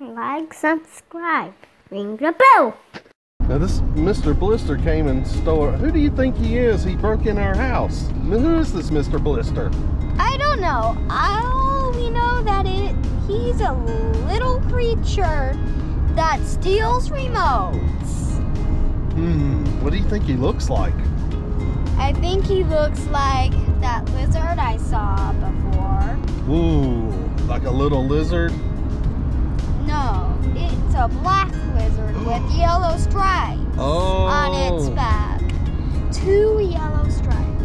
like, subscribe, ring the bell. Now this Mr. Blister came and stole. Who do you think he is? He broke in our house. Who is this Mr. Blister? I don't know. All we know that it he's a little creature that steals remotes. Hmm. What do you think he looks like? I think he looks like that lizard I saw before. Ooh, like a little lizard. No, it's a black lizard with yellow stripes Oh. on its back. Two yellow stripes.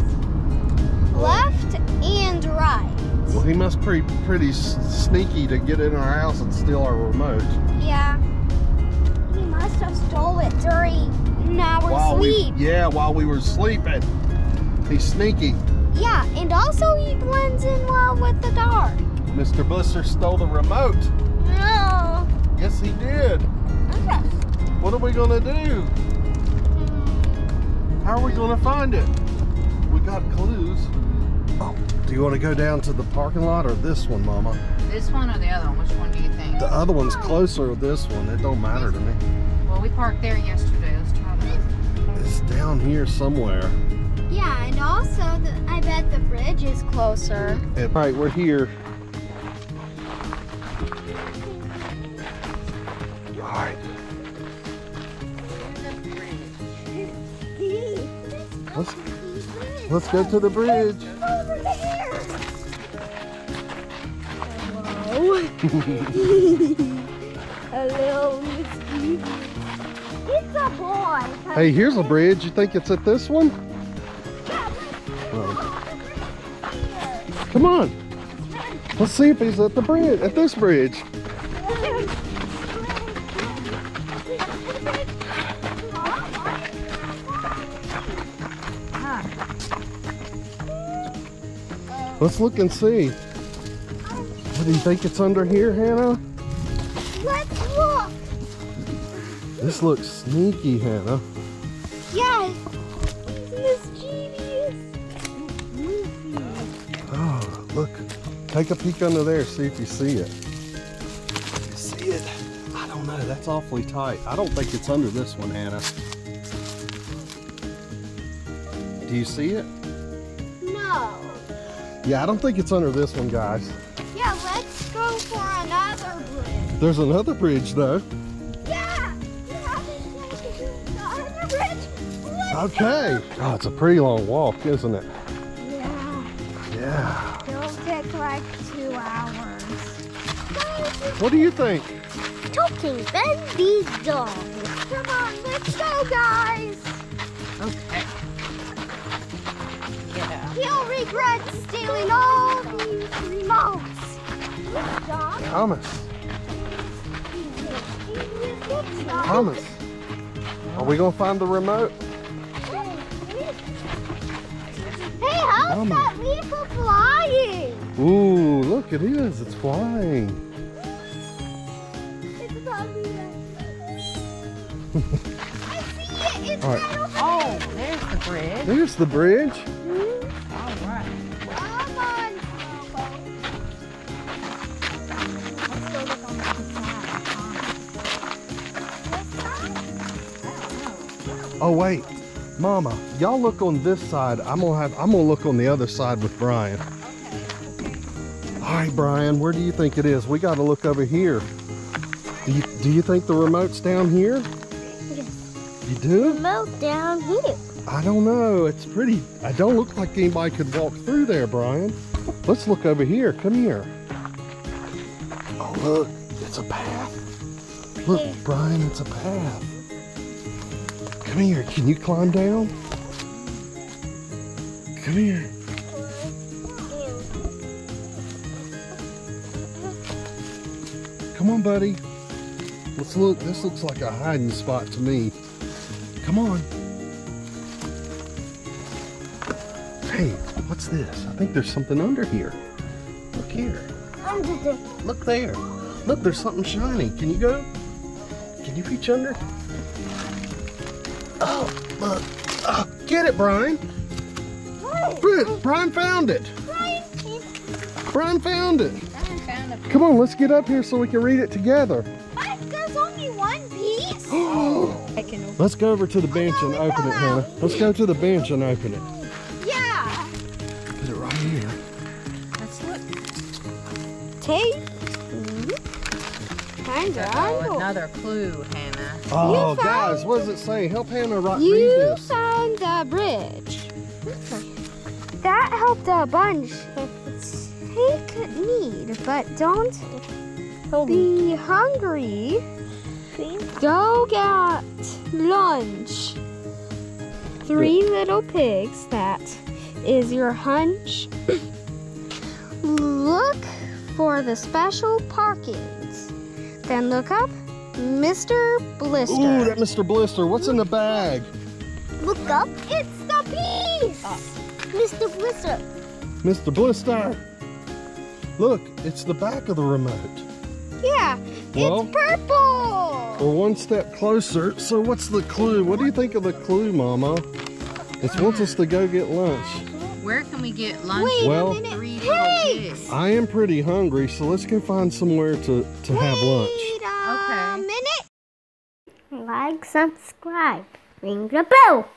Oh. Left and right. Well, he must be pretty sneaky to get in our house and steal our remote. Yeah. He must have stole it during our while sleep. we, yeah, while we were sleeping. He's sneaky. Yeah, and also he blends in well with the dark. Mr. Blister stole the remote. No. Yes, he did. Okay. What are we gonna do? How are we gonna find it? We got clues. Oh, do you want to go down to the parking lot or this one, Mama? This one or the other one? Which one do you think? The other one's closer to this one. It don't matter to me. Well, we parked there yesterday. Let's try that. It's down here somewhere. Yeah, and also the, I bet the bridge is closer. All right, we're here. Let's let's go to the bridge. Hello, Misty. It's a boy. Hey, here's a bridge. You think it's at this one? Come on. Let's see if he's at the bridge, at this bridge. Let's look and see. What do you think it's under here, Hannah? Let's look. This looks sneaky, Hannah. Yes. Mischievous. Oh, look. Take a peek under there, see if you see it. You see it? I don't know. That's awfully tight. I don't think it's under this one, Hannah. Do you see it? Yeah, I don't think it's under this one, guys. Yeah, let's go for another bridge. There's another bridge, though. Yeah. You haven't taken the other bridge. Let's Okay. Oh, it's a pretty long walk, isn't it? Yeah. Yeah. It'll take like two hours. What do you think? Talking Bendy's dog. Come on, let's go, guys. Okay. Yeah. He'll regret stealing all these remotes. Thomas. Thomas. Are we going to find the remote? Hey, how's Mama. that vehicle flying? Ooh, look, it is. It's flying. It's. I see it. It's All right. right over Oh, there's the bridge. There's the bridge. Mm-hmm. Oh wait, Mama, y'all look on this side. I'm gonna have. I'm gonna look on the other side with Brian. All right, Brian, where do you think it is? We got to look over here. Do you do you think the remote's down here? You do? Remote down here. I don't know. It's pretty. I don't look like anybody could walk through there, Brian. Let's look over here. Come here. Oh look, it's a path. Look, Brian, it's a path. Come here. Can you climb down? Come here. Come on, buddy. Let's look. This looks like a hiding spot to me. Come on. Hey, what's this? I think there's something under here. Look here. Under the Look there. Look, there's something shiny. Can you go? Can you reach under? Oh, look. Oh, get it, Brian. What? Bri- Brian found it. Brian, Brian found it. I found it. Come on, let's get up here so we can read it together. There's only one piece. Let's go over to the bench and open it, Hannah. Let's go to the bench and open it. Tape. Mm-hmm. Kinda. Oh, another clue, Hannah. Oh, found- guys, what does it say? Help Hannah write, read You this. found the bridge. That helped a bunch. Take need, but don't be hungry. Go get lunch. Three little pigs, that is your hunch. look for the special parkings. Then look up Mr. Blister. Ooh, that Mr. Blister. What's in the bag? Look up. It's the piece. Mr. Blister. Mr. Blister. Look, it's the back of the remote. Yeah, Well- it's purple. We're one step closer. So what's the clue? What do you think of the clue, Mama? It wants us to go get lunch. Where can we get lunch? Wait Well- a minute. I am pretty hungry, so let's go find somewhere to, to have lunch. wait a Okay. minute. Like, subscribe, ring the bell.